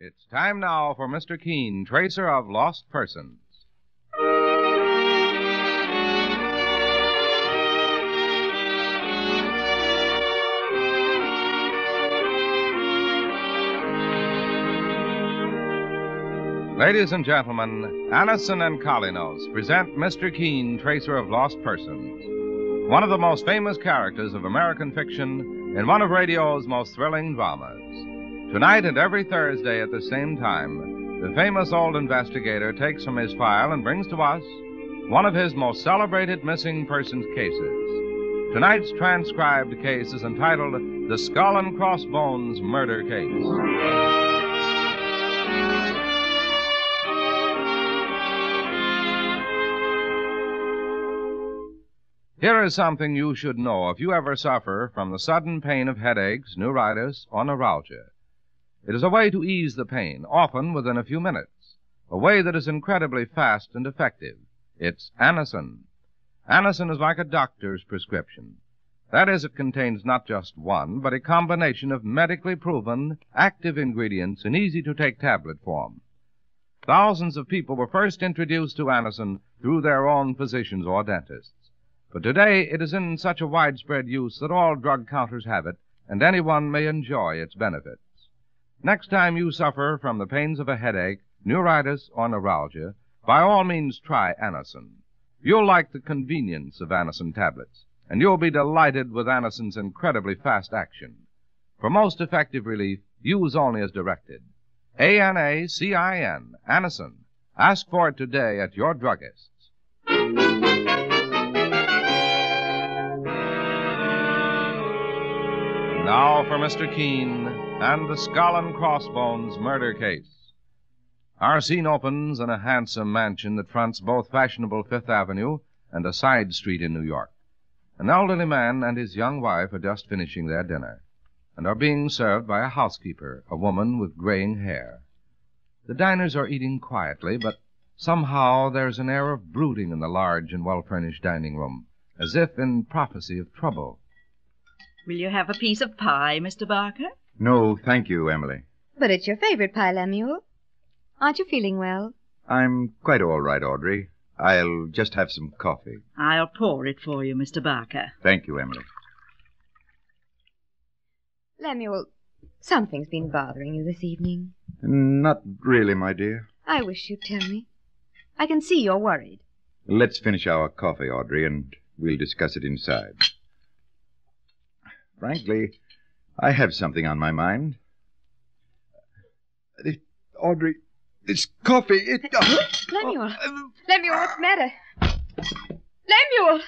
It's time now for Mr. Keen, tracer of lost persons. Ladies and gentlemen, Anacin and Kolynos present Mr. Keen, tracer of lost persons. One of the most famous characters of American fiction in one of radio's most thrilling dramas. Tonight and every Thursday at the same time, the famous old investigator takes from his file and brings to us one of his most celebrated missing persons cases. Tonight's transcribed case is entitled The Skull and Crossbones Murder Case. Here is something you should know if you ever suffer from the sudden pain of headaches, neuritis, or neuralgia. It is a way to ease the pain, often within a few minutes. A way that is incredibly fast and effective. It's Anacin. Anacin is like a doctor's prescription. That is, it contains not just one, but a combination of medically proven, active ingredients in easy to take tablet form. Thousands of people were first introduced to Anacin through their own physicians or dentists. But today it is in such a widespread use that all drug counters have it, and anyone may enjoy its benefits. Next time you suffer from the pains of a headache, neuritis, or neuralgia, by all means try Anacin. You'll like the convenience of Anacin tablets, and you'll be delighted with Anacin's incredibly fast action. For most effective relief, use only as directed. A-N-A-C-I-N, Anacin. Ask for it today at your druggist's. Now for Mr. Keen and the Skull and Crossbones murder case. Our scene opens in a handsome mansion that fronts both fashionable Fifth Avenue and a side street in New York. An elderly man and his young wife are just finishing their dinner and are being served by a housekeeper, a woman with graying hair. The diners are eating quietly, but somehow there's an air of brooding in the large and well furnished dining room, as if in prophecy of trouble. Will you have a piece of pie, Mr. Barker? No, thank you, Emily. But it's your favorite pie, Lemuel. Aren't you feeling well? I'm quite all right, Audrey. I'll just have some coffee. I'll pour it for you, Mr. Barker. Thank you, Emily. Lemuel, something's been bothering you this evening. Not really, my dear. I wish you'd tell me. I can see you're worried. Let's finish our coffee, Audrey, and we'll discuss it inside. Frankly, I have something on my mind. Uh, it, Audrey, this coffee, it. Uh, Lemuel! Uh, Lemuel, what's the matter? Lemuel!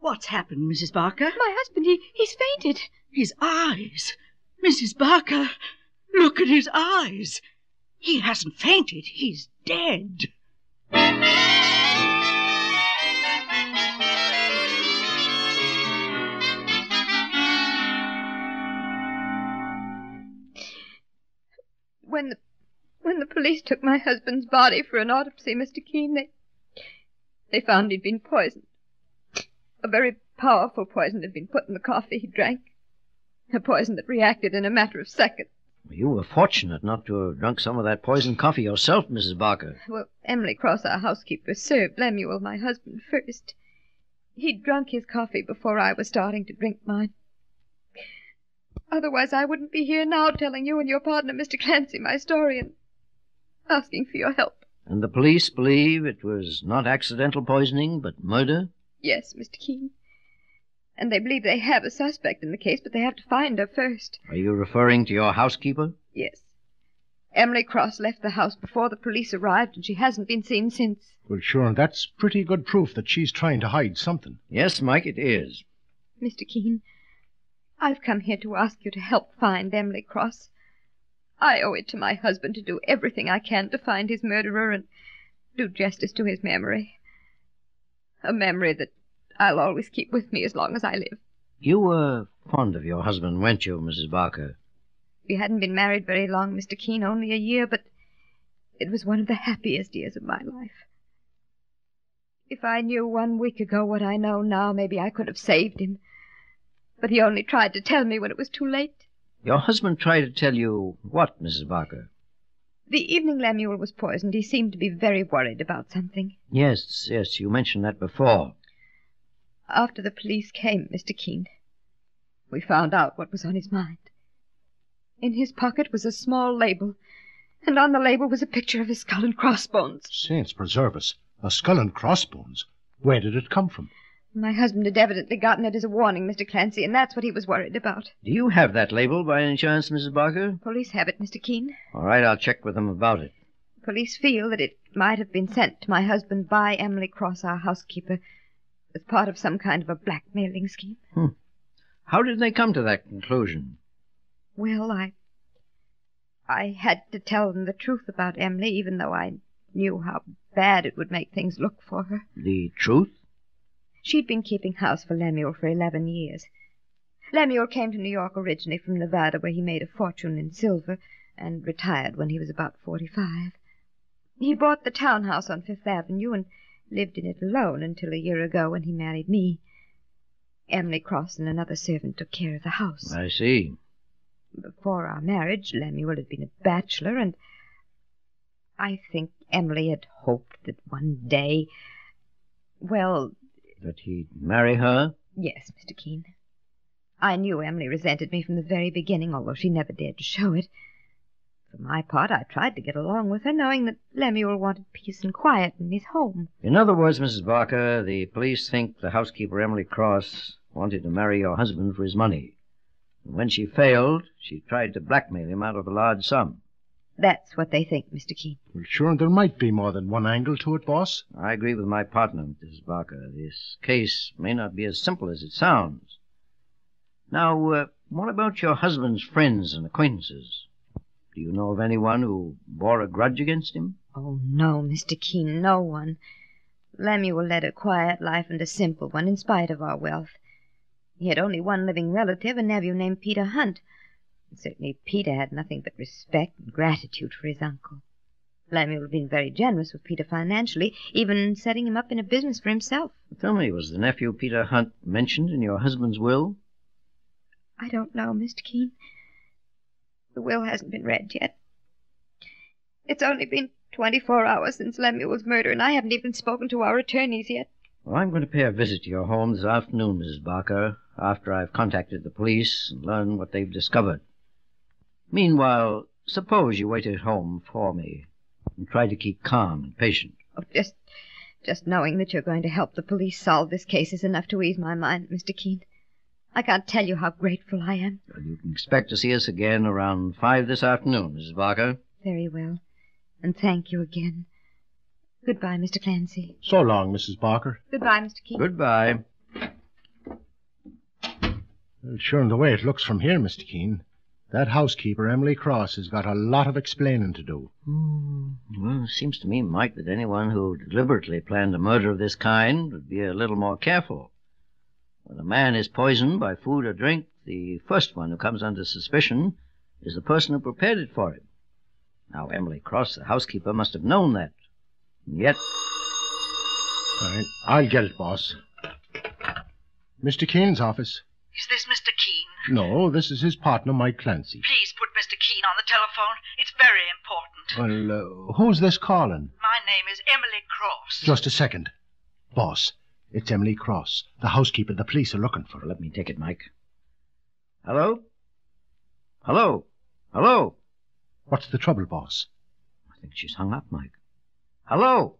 What's happened, Mrs. Barker? My husband, he, he's fainted. His eyes. Mrs. Barker, look at his eyes. He hasn't fainted. He's dead. When the when the police took my husband's body for an autopsy, Mr. Keen, they they found he'd been poisoned. A very powerful poison had been put in the coffee he drank. A poison that reacted in a matter of seconds. You were fortunate not to have drunk some of that poisoned coffee yourself, Mrs. Barker. Well, Emily Cross, our housekeeper, served Lemuel, my husband, first. He'd drunk his coffee before I was starting to drink mine. Otherwise, I wouldn't be here now telling you and your partner, Mr. Clancy, my story and asking for your help. And the police believe it was not accidental poisoning, but murder? Yes, Mr. Keen. And they believe they have a suspect in the case, but they have to find her first. Are you referring to your housekeeper? Yes. Emily Cross left the house before the police arrived, and she hasn't been seen since. Well, sure, and that's pretty good proof that she's trying to hide something. Yes, Mike, it is. Mr. Keen, I've come here to ask you to help find Emily Cross. I owe it to my husband to do everything I can to find his murderer and do justice to his memory. A memory that I'll always keep with me as long as I live. You were fond of your husband, weren't you, Mrs. Barker? We hadn't been married very long, Mr. Keen, only a year, but it was one of the happiest years of my life. If I knew one week ago what I know now, maybe I could have saved him. But he only tried to tell me when it was too late. Your husband tried to tell you what, Mrs. Barker? The evening Lemuel was poisoned, he seemed to be very worried about something. Yes, yes, you mentioned that before. After the police came, Mr. Keen, we found out what was on his mind. In his pocket was a small label, and on the label was a picture of his skull and crossbones. Saints preserve us. A skull and crossbones. Where did it come from? My husband had evidently gotten it as a warning, Mr. Clancy, and that's what he was worried about. Do you have that label by any chance, Mrs. Barker? Police have it, Mr. Keen. All right, I'll check with them about it. Police feel that it might have been sent to my husband by Emily Cross, our housekeeper, as part of some kind of a blackmailing scheme. Hmm. How did they come to that conclusion? Well, I. I had to tell them the truth about Emily, even though I knew how bad it would make things look for her. The truth? She'd been keeping house for Lemuel for eleven years. Lemuel came to New York originally from Nevada, where he made a fortune in silver, and retired when he was about forty-five. He bought the townhouse on Fifth Avenue and lived in it alone until a year ago when he married me. Emily Cross and another servant took care of the house. I see. Before our marriage, Lemuel had been a bachelor, and I think Emily had hoped that one day. Well, That he'd marry her? yes, Mr. Keen. I knew Emily resented me from the very beginning, although she never dared to show it. For my part, I tried to get along with her, knowing that Lemuel wanted peace and quiet in his home. In other words, Mrs. Barker, the police think the housekeeper, Emily Cross, wanted to marry your husband for his money. And when she failed, she tried to blackmail him out of a large sum. That's what they think, Mr. Keen. Well, sure, there might be more than one angle to it, boss. I agree with my partner, Mrs. Barker. This case may not be as simple as it sounds. Now, uh, what about your husband's friends and acquaintances? Do you know of anyone who bore a grudge against him? Oh, no, Mr. Keen, no one. Lemuel led a quiet life and a simple one, in spite of our wealth. He had only one living relative, a nephew named Peter Hunt. And certainly Peter had nothing but respect and gratitude for his uncle. Lemuel had been very generous with Peter financially, even setting him up in a business for himself. Tell me, was the nephew Peter Hunt mentioned in your husband's will? I don't know, Mr. Keen. The will hasn't been read yet. It's only been twenty-four hours since Lemuel's murder, and I haven't even spoken to our attorneys yet. Well, I'm going to pay a visit to your home this afternoon, Mrs. Barker, after I've contacted the police and learned what they've discovered. Meanwhile, suppose you wait at home for me and try to keep calm and patient. Oh, just, just knowing that you're going to help the police solve this case is enough to ease my mind, Mr. Keen. I can't tell you how grateful I am. You can expect to see us again around five this afternoon, Mrs. Barker. Very well. And thank you again. Goodbye, Mr. Clancy. So long, Mrs. Barker. Goodbye, Mr. Keen. Goodbye. Well, sure, the way it looks from here, Mr. Keen, that housekeeper, Emily Cross, has got a lot of explaining to do. Hmm. Well, it seems to me, Mike, that anyone who deliberately planned a murder of this kind would be a little more careful. When a man is poisoned by food or drink, the first one who comes under suspicion is the person who prepared it for him. Now, Emily Cross, the housekeeper, must have known that. And yet, All right, I'll get it, boss. Mr. Keen's office. Is this Mr. Keen? No, this is his partner, Mike Clancy. Please put Mr. Keen on the telephone. It's very important. Well, uh, who's this calling? My name is Emily Cross. Just a second. Boss, it's Emily Cross, the housekeeper the police are looking for. Her. Let me take it, Mike. Hello? Hello? Hello? What's the trouble, boss? I think she's hung up, Mike. Hello?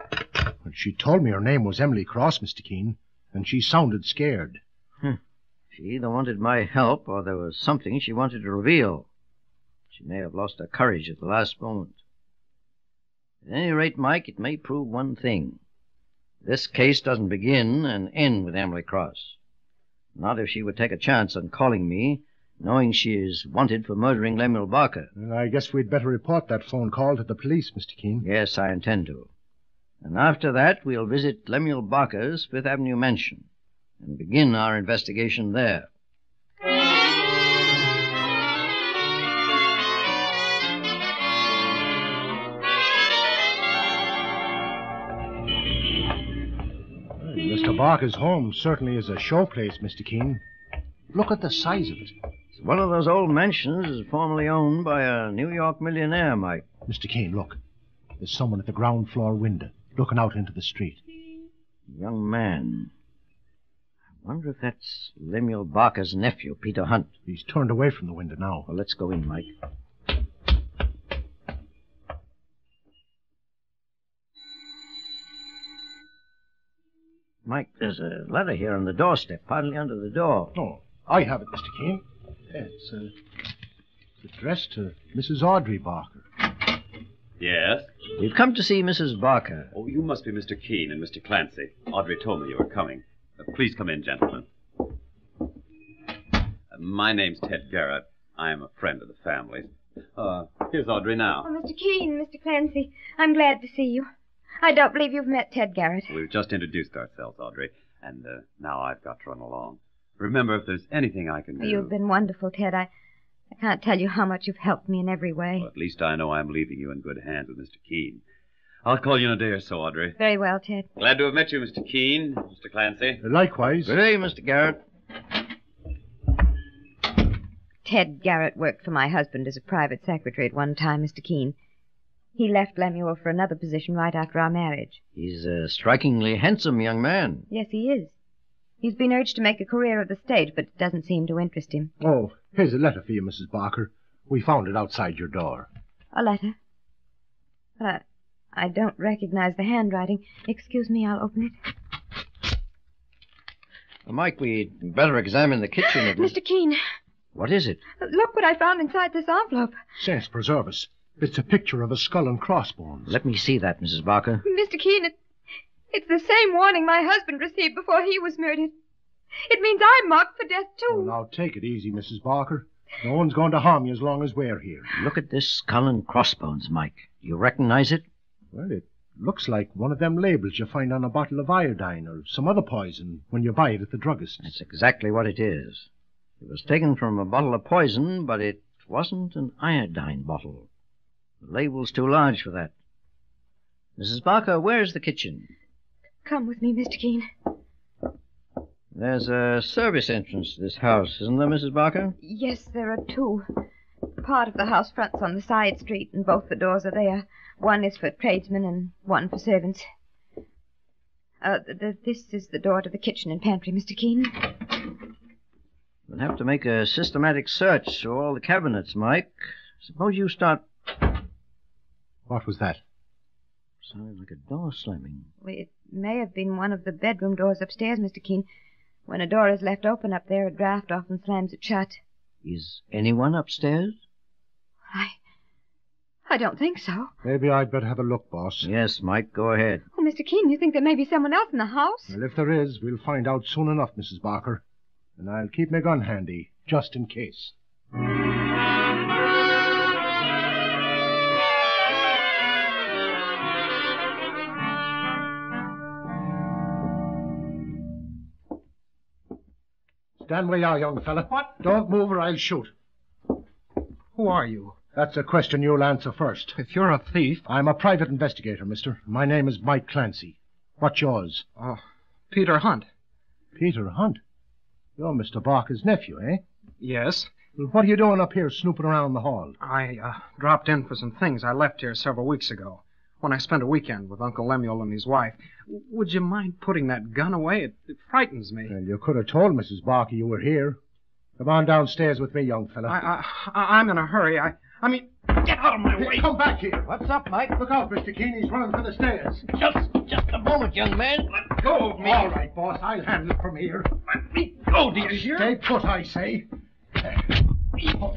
Well, she told me her name was Emily Cross, Mr. Keen, and she sounded scared. She either wanted my help or there was something she wanted to reveal. She may have lost her courage at the last moment. At any rate, Mike, it may prove one thing. This case doesn't begin and end with Emily Cross. Not if she would take a chance on calling me, knowing she is wanted for murdering Lemuel Barker. Well, I guess we'd better report that phone call to the police, Mr. Keen. Yes, I intend to. And after that, we'll visit Lemuel Barker's Fifth Avenue mansion and begin our investigation there. Mr. Barker's home certainly is a showplace, Mr. Keen. Look at the size of it. It's one of those old mansions formerly owned by a New York millionaire, Mike. Mr. Keen, look. There's someone at the ground floor window, looking out into the street. Young man. I wonder if that's Lemuel Barker's nephew, Peter Hunt. He's turned away from the window now. Well, let's go in, Mike. Mike, there's a letter here on the doorstep, partly under the door. Oh, I have it, Mr. Keen. It's, uh, it's addressed to Mrs. Audrey Barker. Yes? We've come to see Mrs. Barker. Oh, you must be Mr. Keen and Mr. Clancy. Audrey told me you were coming. Uh, please come in, gentlemen. Uh, my name's Ted Garrett. I am a friend of the family's. Uh, here's Audrey now. Oh, Mr. Keen, Mr. Clancy, I'm glad to see you. I don't believe you've met Ted Garrett. We've just introduced ourselves, Audrey, and uh, now I've got to run along. Remember, if there's anything I can do. You've been wonderful, Ted. I, I can't tell you how much you've helped me in every way. Well, at least I know I'm leaving you in good hands with Mr. Keen. I'll call you in a day or so, Audrey. Very well, Ted. Glad to have met you, Mr. Keen, Mr. Clancy. Likewise. Good day, Mr. Garrett. Ted Garrett worked for my husband as a private secretary at one time, Mr. Keen. He left Lemuel for another position right after our marriage. He's a strikingly handsome young man. Yes, he is. He's been urged to make a career of the stage, but it doesn't seem to interest him. Oh, here's a letter for you, Mrs. Barker. We found it outside your door. A letter. But I, I don't recognize the handwriting. Excuse me, I'll open it. Well, Mike, we'd better examine the kitchen. Of Mr. Keen, What is it? look what I found inside this envelope. Saints preserve us. It's a picture of a skull and crossbones. Let me see that, Mrs. Barker. Mr. Keen, it, it's the same warning my husband received before he was murdered. It means I'm marked for death, Oh, too. now take it easy, Mrs. Barker. No one's going to harm you as long as we're here. Look at this skull and crossbones, Mike. Do you recognize it? Well, it looks like one of them labels you find on a bottle of iodine or some other poison when you buy it at the druggist's. That's exactly what it is. It was taken from a bottle of poison, but it wasn't an iodine bottle. The label's too large for that. Mrs. Barker, where's the kitchen? Come with me, Mr. Keen. There's a service entrance to this house, isn't there, Mrs. Barker? Yes, there are two. Part of the house fronts on the side street, and both the doors are there. One is for tradesmen and one for servants. Uh, th- th- this is the door to the kitchen and pantry, Mr. Keen. We'll have to make a systematic search through all the cabinets, Mike. Suppose you start. What was that? Sounded like a door slamming. Well, It may have been one of the bedroom doors upstairs, Mr. Keen. When a door is left open up there, a draft often slams it shut. Is anyone upstairs? I. I don't think so. Maybe I'd better have a look, boss. Yes, Mike, go ahead. Oh, Mr. Keen, you think there may be someone else in the house? Well, if there is, we'll find out soon enough, Mrs. Barker. And I'll keep my gun handy, just in case. Stand where you are, young fella. What? Don't move or I'll shoot. Who are you? That's a question you'll answer first. If you're a thief, I'm a private investigator, mister. My name is Mike Clancy. What's yours? uh, Peter Hunt. Peter Hunt. You're Mr. Barker's nephew, eh? Yes, Well, what are you doing up here snooping around the hall? I uh, dropped in for some things I left here several weeks ago when I spent a weekend with Uncle Lemuel and his wife. Would you mind putting that gun away? It, it frightens me. Well, you could have told Mrs. Barker you were here. Come on downstairs with me, young fella. I, I, I- I'm in a hurry. I, I mean, get out of my way. Come back here. What's up, Mike? Look out, Mr. Keen. He's running for the stairs. Just, just a moment, young man. Let go of me. All right, boss. I'll handle it from here. Let me go, do you hear? Stay put, I say.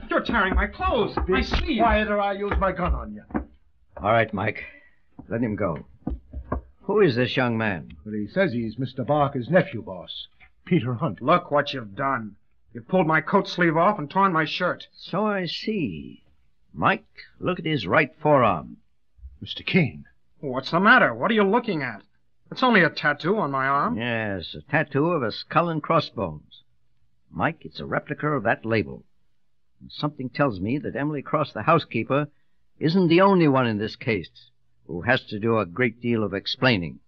You're tearing my clothes. Be my sleeve. quiet or I'll use my gun on you. All right, Mike. Let him go. Who is this young man? But he says he's Mr. Barker's nephew, boss. Peter Hunt. Look what you've done. You've pulled my coat sleeve off and torn my shirt. So I see. Mike, look at his right forearm. Mr. Keen. What's the matter? What are you looking at? It's only a tattoo on my arm. Yes, a tattoo of a skull and crossbones. Mike, it's a replica of that label. And something tells me that Emily Cross, the housekeeper, isn't the only one in this case who has to do a great deal of explaining.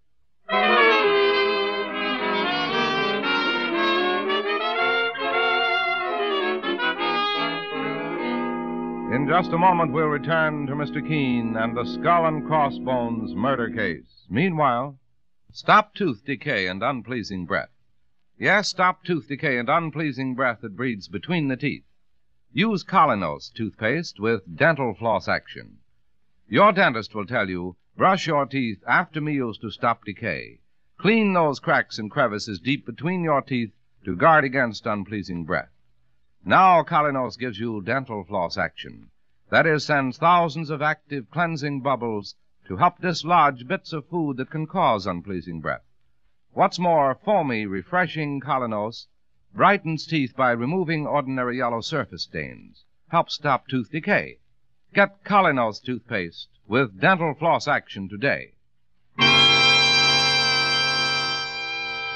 In just a moment, we'll return to Mr. Keen and the skull and crossbones murder case. Meanwhile, stop tooth decay and unpleasing breath. Yes, stop tooth decay and unpleasing breath that breeds between the teeth. Use Kolynos toothpaste with dental floss action. Your dentist will tell you brush your teeth after meals to stop decay. Clean those cracks and crevices deep between your teeth to guard against unpleasing breath. Now Kolynos gives you dental floss action. That is, sends thousands of active cleansing bubbles to help dislodge bits of food that can cause unpleasing breath. What's more, foamy, refreshing Kolynos brightens teeth by removing ordinary yellow surface stains, helps stop tooth decay. Get Kolynos toothpaste with dental floss action today.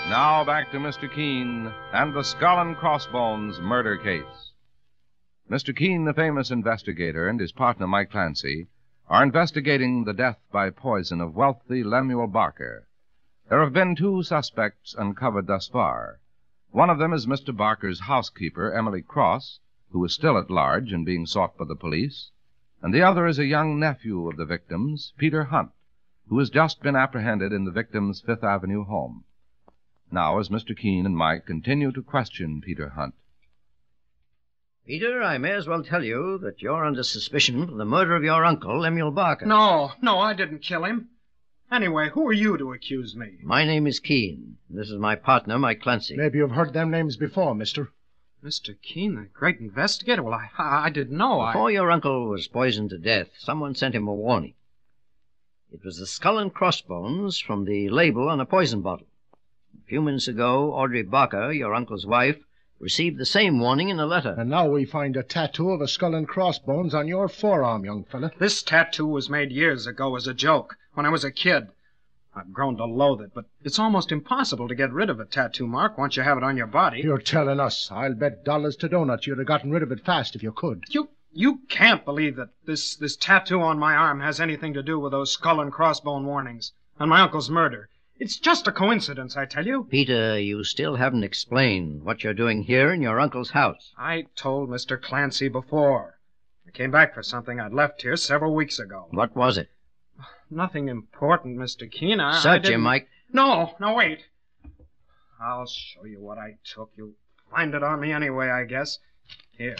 Now back to Mr. Keen and the Skull and Crossbones murder case. Mr. Keen, the famous investigator, and his partner Mike Clancy are investigating the death by poison of wealthy Lemuel Barker. There have been two suspects uncovered thus far. One of them is Mr. Barker's housekeeper, Emily Cross, who is still at large and being sought by the police, and the other is a young nephew of the victims, Peter Hunt, who has just been apprehended in the victim's Fifth Avenue home. Now, as Mr. Keen and Mike continue to question Peter Hunt, Peter, I may as well tell you that you're under suspicion for the murder of your uncle, Lemuel Barker. No, no, I didn't kill him. Anyway, who are you to accuse me? My name is Keen. This is my partner, Mike Clancy. Maybe you've heard them names before, mister. Mr. Keen, the great investigator? Well, I, I, I didn't know. I... Before your uncle was poisoned to death, someone sent him a warning. It was the skull and crossbones from the label on a poison bottle. A few minutes ago, Audrey Barker, your uncle's wife, received the same warning in a letter. And now we find a tattoo of a skull and crossbones on your forearm, young fella. This tattoo was made years ago as a joke, when I was a kid. I've grown to loathe it, but it's almost impossible to get rid of a tattoo mark once you have it on your body. You're telling us. I'll bet dollars to donuts you'd have gotten rid of it fast if you could. You you can't believe that this this tattoo on my arm has anything to do with those skull and crossbone warnings and my uncle's murder. It's just a coincidence, I tell you. Peter, you still haven't explained what you're doing here in your uncle's house. I told Mr. Clancy before. I came back for something I'd left here several weeks ago. What was it? Nothing important, Mr. Keen. I, I Search him, Mike. No, no, wait. I'll show you what I took. You'll find it on me anyway, I guess. Here.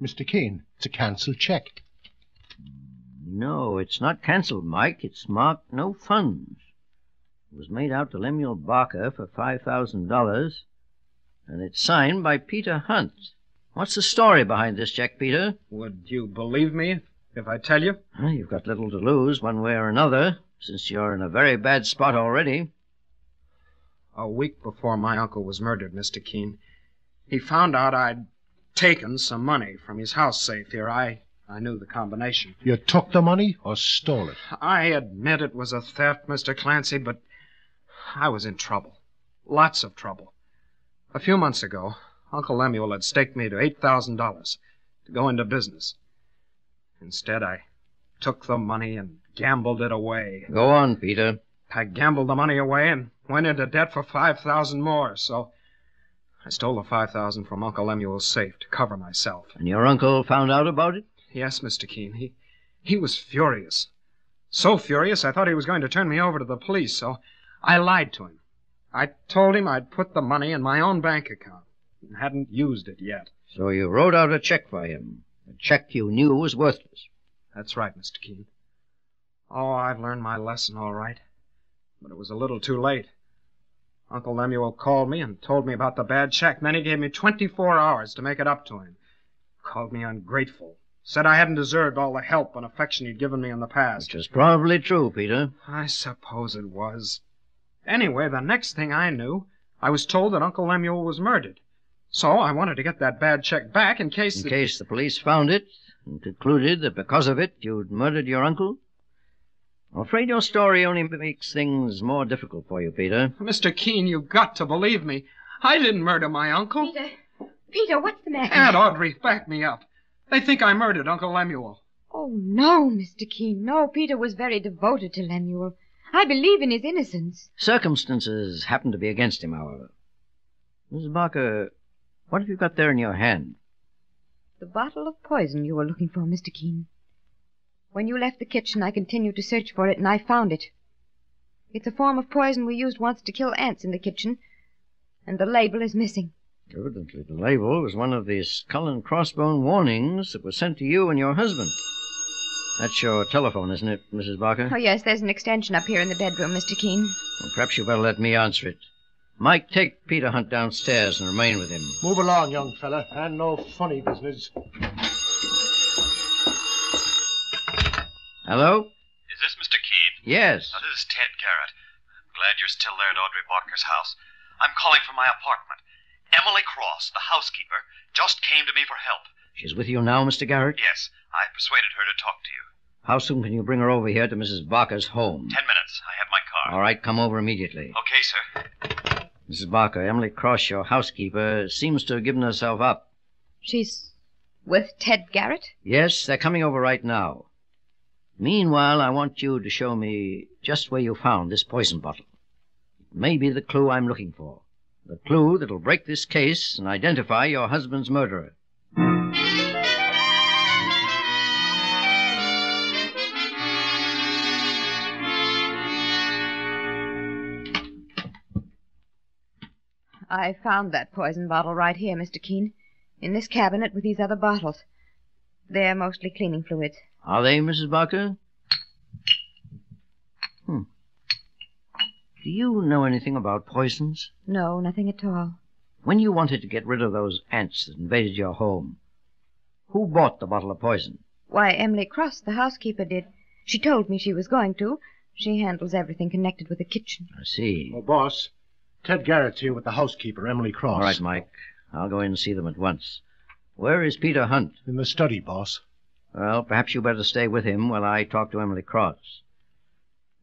Mr. Keen, it's a cancelled check. No, it's not cancelled, Mike. It's marked no funds. It was made out to Lemuel Barker for $5,000, and it's signed by Peter Hunt. What's the story behind this check, Peter? Would you believe me if, if I tell you? Well, you've got little to lose one way or another, since you're in a very bad spot already. A week before my uncle was murdered, Mr. Keen, he found out I'd taken some money from his house safe here. I I knew the combination. You took the money or stole it? I admit it was a theft, Mr. Clancy, but I was in trouble. Lots of trouble. A few months ago, Uncle Lemuel had staked me to $8,000 to go into business. Instead, I took the money and gambled it away. Go on, Peter. I gambled the money away and went into debt for 5000 more, so I stole the 5000 from Uncle Lemuel's safe to cover myself. And your uncle found out about it? Yes, Mr. Keen. He, he was furious. So furious, I thought he was going to turn me over to the police, so I lied to him. I told him I'd put the money in my own bank account and hadn't used it yet. So you wrote out a check for him. A check you knew was worthless. That's right, Mr. Keen. Oh, I've learned my lesson all right. But it was a little too late. Uncle Lemuel called me and told me about the bad check. Then he gave me 24 hours to make it up to him. Called me ungrateful. Said I hadn't deserved all the help and affection he'd given me in the past. Which is probably true, Peter. I suppose it was. Anyway, the next thing I knew, I was told that Uncle Lemuel was murdered. So I wanted to get that bad check back in case. In the- case the police found it and concluded that because of it you'd murdered your uncle. I'm afraid your story only makes things more difficult for you, Peter. Mr. Keen, you've got to believe me. I didn't murder my uncle. Peter, Peter, what's the matter? Aunt Audrey, back me up. They think I murdered Uncle Lemuel. Oh, no, Mr. Keen. No, Peter was very devoted to Lemuel. I believe in his innocence. Circumstances happen to be against him, however. Mrs. Barker, what have you got there in your hand? The bottle of poison you were looking for, Mr. Keen. When you left the kitchen, I continued to search for it, and I found it. It's a form of poison we used once to kill ants in the kitchen, and the label is missing. Evidently, the label was one of the skull and crossbone warnings that was sent to you and your husband. That's your telephone, isn't it, Mrs. Barker? Oh, yes, there's an extension up here in the bedroom, Mr. Keen. Well, perhaps you would better let me answer it. Mike, take Peter Hunt downstairs and remain with him. Move along, young fella, and no funny business. Hello? Is this Mr. Keen? Yes. Now, this is Ted Garrett. I'm glad you're still there at Audrey Barker's house. I'm calling from my apartment. Emily Cross, the housekeeper, just came to me for help. She's with you now, Mr. Garrett? Yes, I persuaded her to talk to you. How soon can you bring her over here to Mrs. Barker's home? Ten minutes. I have my car. All right, come over immediately. Okay, sir. Mrs. Barker, Emily Cross, your housekeeper, seems to have given herself up. She's with Ted Garrett? Yes, they're coming over right now. Meanwhile, I want you to show me just where you found this poison bottle. It may be the clue I'm looking for. The clue that'll break this case and identify your husband's murderer. I found that poison bottle right here, Mr. Keen, in this cabinet with these other bottles. They're mostly cleaning fluids. Are they, Mrs. Barker? Hmm. Do you know anything about poisons? No, nothing at all. When you wanted to get rid of those ants that invaded your home, who bought the bottle of poison? Why, Emily Cross, the housekeeper, did. She told me she was going to. She handles everything connected with the kitchen. I see. Well, boss, Ted Garrett's here with the housekeeper, Emily Cross. All right, Mike. I'll go in and see them at once. Where is Peter Hunt? In the study, boss. Well, perhaps you better stay with him while I talk to Emily Cross.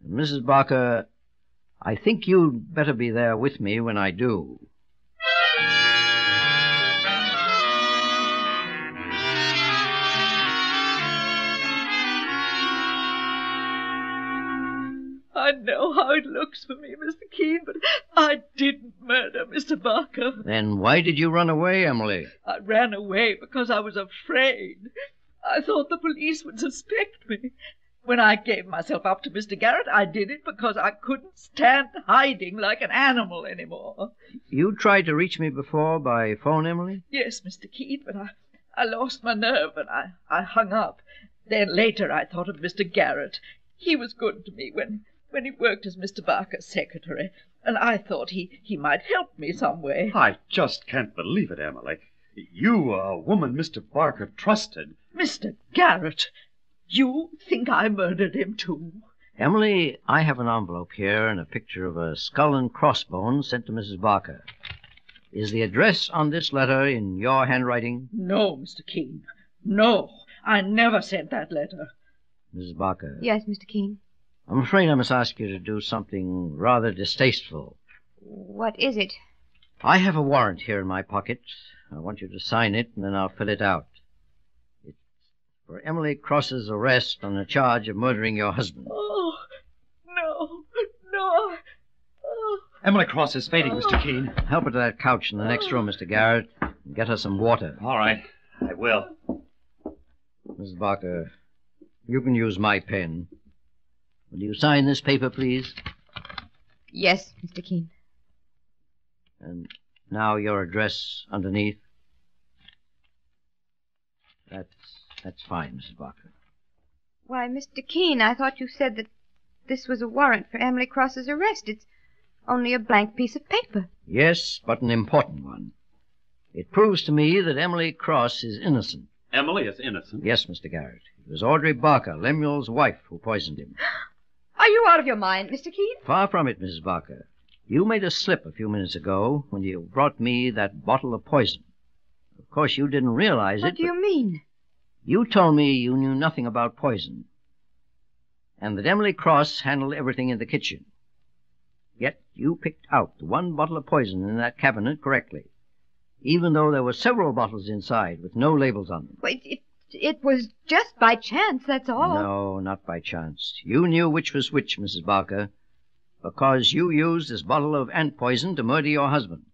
Mrs. Barker, I think you'd better be there with me when I do. I know how it looks for me, Mr. Keen, but I didn't murder Mr. Barker. Then why did you run away, Emily? I ran away because I was afraid. I thought the police would suspect me. When I gave myself up to Mr. Garrett, I did it because I couldn't stand hiding like an animal any more. You tried to reach me before by phone, Emily? Yes, Mr. Keen, but I, I lost my nerve and I, I hung up. Then later I thought of Mr. Garrett. He was good to me when, when he worked as Mr. Barker's secretary, and I thought he, he might help me some way. I just can't believe it, Emily. You, are a woman Mr. Barker trusted. Mr. Garrett, you think I murdered him too? Emily, I have an envelope here and a picture of a skull and crossbones sent to Mrs. Barker. Is the address on this letter in your handwriting? No, Mr. Keen. No, I never sent that letter. Mrs. Barker. Yes, Mr. Keen. I'm afraid I must ask you to do something rather distasteful. What is it? I have a warrant here in my pocket. I want you to sign it, and then I'll fill it out. It's for Emily Cross's arrest on a charge of murdering your husband. Oh, no, no. Oh, Emily Cross is fading, Mr. Oh. Keen. Help her to that couch in the next room, Mr. Garrett, and get her some water. All right, I will. Mrs. Barker, you can use my pen. Will you sign this paper, please? Yes, Mr. Keen. And now your address underneath. That's that's fine, Mrs. Barker. Why, Mr. Keen, I thought you said that this was a warrant for Emily Cross's arrest. It's only a blank piece of paper. Yes, but an important one. It proves to me that Emily Cross is innocent. Emily is innocent. Yes, Mr. Garrett. It was Audrey Barker, Lemuel's wife, who poisoned him. Are you out of your mind, Mr. Keen? Far from it, Mrs. Barker. You made a slip a few minutes ago when you brought me that bottle of poison. Of course, you didn't realize What it. do you mean? You told me you knew nothing about poison, and that Emily Cross handled everything in the kitchen. Yet you picked out the one bottle of poison in that cabinet correctly, even though there were several bottles inside with no labels on them. Well, it, it, it was just by chance, that's all. No, not by chance. You knew which was which, Mrs. Barker, because you used this bottle of ant poison to murder your husband.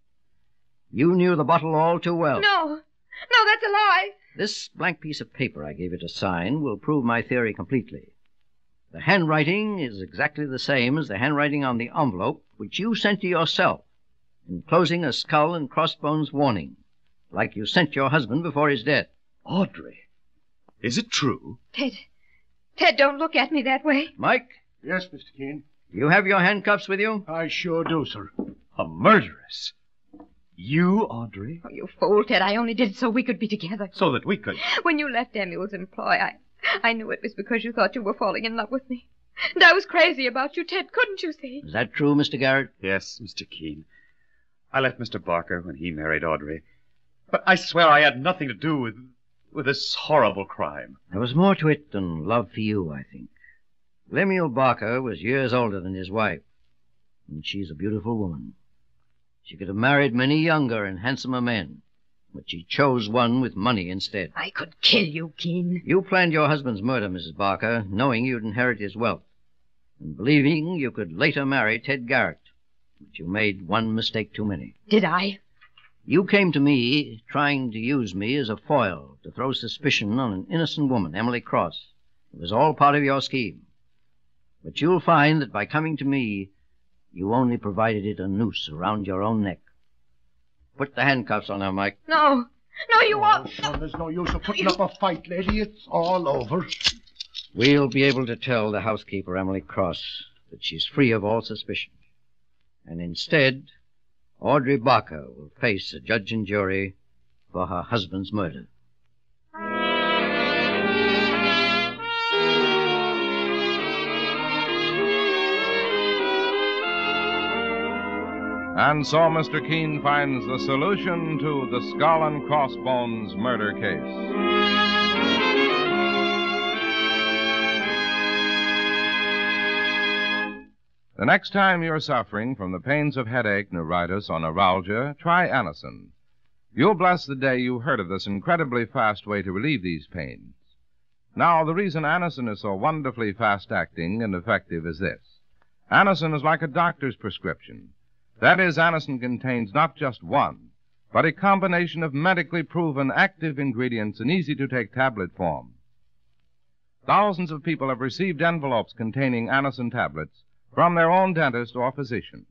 You knew the bottle all too well. No. No, that's a lie. This blank piece of paper I gave you to sign will prove my theory completely. The handwriting is exactly the same as the handwriting on the envelope which you sent to yourself, enclosing a skull and crossbones warning, like you sent your husband before his death. Audrey, is it true? Ted. Ted, don't look at me that way. Mike, Yes, Mr. Keen. you have your handcuffs with you? I sure do, sir. A murderess? You, Audrey? Oh, you fool, Ted. I only did it so we could be together. So that we could. When you left Emuel's employ, I, I knew it was because you thought you were falling in love with me. And I was crazy about you, Ted. Couldn't you see? Is that true, Mr. Garrett? Yes, Mr. Keen. I left Mr. Barker when he married Audrey. But I swear I had nothing to do with with this horrible crime. There was more to it than love for you, I think. Lemuel Barker was years older than his wife, and she's a beautiful woman. She could have married many younger and handsomer men, but she chose one with money instead. I could kill you, Keen. You planned your husband's murder, Mrs. Barker, knowing you'd inherit his wealth, and believing you could later marry Ted Garrett. But you made one mistake too many. Did I? You came to me trying to use me as a foil to throw suspicion on an innocent woman, Emily Cross. It was all part of your scheme. But you'll find that by coming to me, you only provided it a noose around your own neck. Put the handcuffs on her, Mike. No. No, you Oh, won't. son, there's no use of putting up a fight, lady. It's all over. We'll be able to tell the housekeeper, Emily Cross, that she's free of all suspicion. And instead, Audrey Barker will face a judge and jury for her husband's murder. And so Mr. Keen finds the solution to the Skull and Crossbones murder case. The next time you're suffering from the pains of headache, neuritis, or neuralgia, try Anacin. You'll bless the day you heard of this incredibly fast way to relieve these pains. Now, the reason Anacin is so wonderfully fast acting and effective is this Anacin is like a doctor's prescription. That is, Anacin contains not just one, but a combination of medically proven active ingredients in easy to take tablet form. Thousands of people have received envelopes containing Anacin tablets from their own dentist or physician,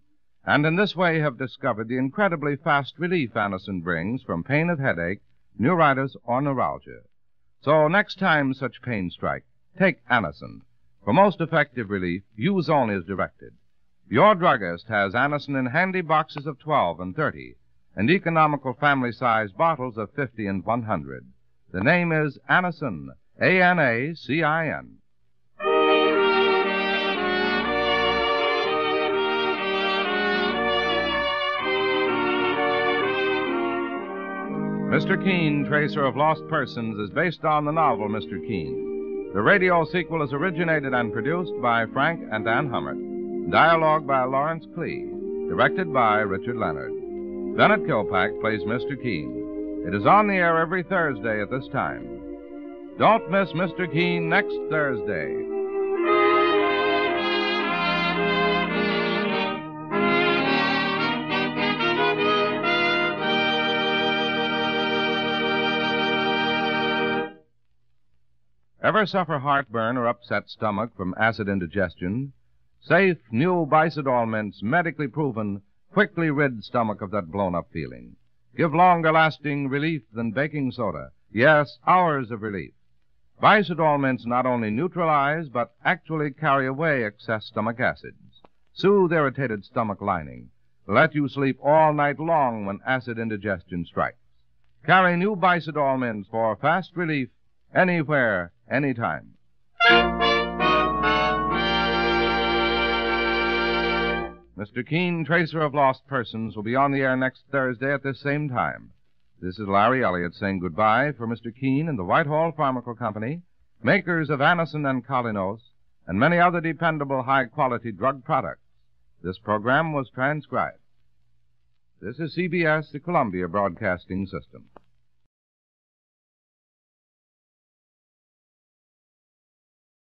and in this way have discovered the incredibly fast relief Anacin brings from pain of headache, neuritis, or neuralgia. So next time such pain strike, take Anacin. For most effective relief, use only as directed. Your druggist has Anacin in handy boxes of 12 and 30, and economical family sized bottles of 50 and 100. The name is Anacin, A N A C I N. Mr. Keen, Tracer of Lost Persons, is based on the novel Mr. Keen. The radio sequel is originated and produced by Frank and Ann Hummert. Dialogue by Lawrence Klee, Directed by Richard Leonard. Bennett Kilpack plays Mr. Keen. It is on the air every Thursday at this time. Don't miss Mr. Keen next Thursday. Ever suffer heartburn or upset stomach from acid indigestion? Safe, new Bisodol mints, medically proven, quickly rid stomach of that blown up feeling. Give longer lasting relief than baking soda. Yes, hours of relief. Bisodol mints not only neutralize, but actually carry away excess stomach acids. Soothe irritated stomach lining. Let you sleep all night long when acid indigestion strikes. Carry new Bisodol mints for fast relief anywhere, anytime. Mr. Keen, Tracer of Lost Persons, will be on the air next Thursday at this same time. This is Larry Elliott saying goodbye for Mr. Keen and the Whitehall Pharmacal Company, makers of Anacin and Kolynos, and many other dependable high quality drug products. This program was transcribed. This is CBS, the Columbia Broadcasting System.